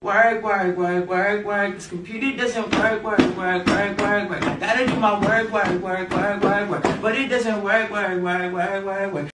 Work, work, work, work, work. This computer doesn't work, work, work, work, work, work. I gotta do my work, work, work, work, work, work. But it doesn't work, work, work, work, work, work.